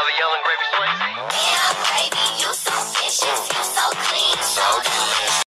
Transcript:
Valley, yelling gravy slaves.